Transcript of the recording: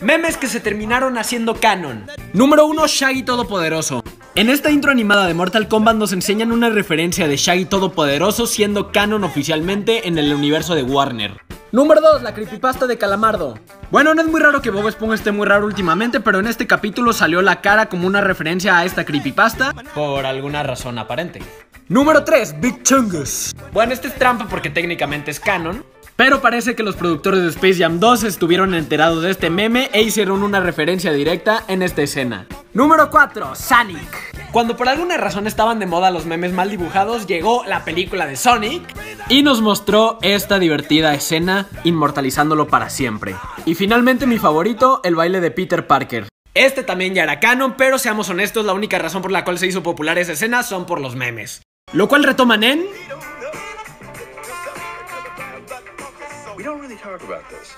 Memes que se terminaron haciendo canon. Número 1, Shaggy Todopoderoso. En esta intro animada de Mortal Kombat nos enseñan una referencia de Shaggy Todopoderoso siendo canon oficialmente en el universo de Warner. Número 2, la creepypasta de Calamardo. Bueno, no es muy raro que Bob Esponja esté muy raro últimamente, pero en este capítulo salió la cara como una referencia a esta creepypasta por alguna razón aparente. Número 3, Big Chungus. Bueno, este es trampa porque técnicamente es canon. Pero parece que los productores de Space Jam 2 estuvieron enterados de este meme e hicieron una referencia directa en esta escena. Número 4, Sonic. Cuando por alguna razón estaban de moda los memes mal dibujados, llegó la película de Sonic y nos mostró esta divertida escena inmortalizándolo para siempre. Y finalmente mi favorito, el baile de Peter Parker. Este también ya era canon, pero seamos honestos, la única razón por la cual se hizo popular esa escena son por los memes. Lo cual retoman en... We don't really talk about this.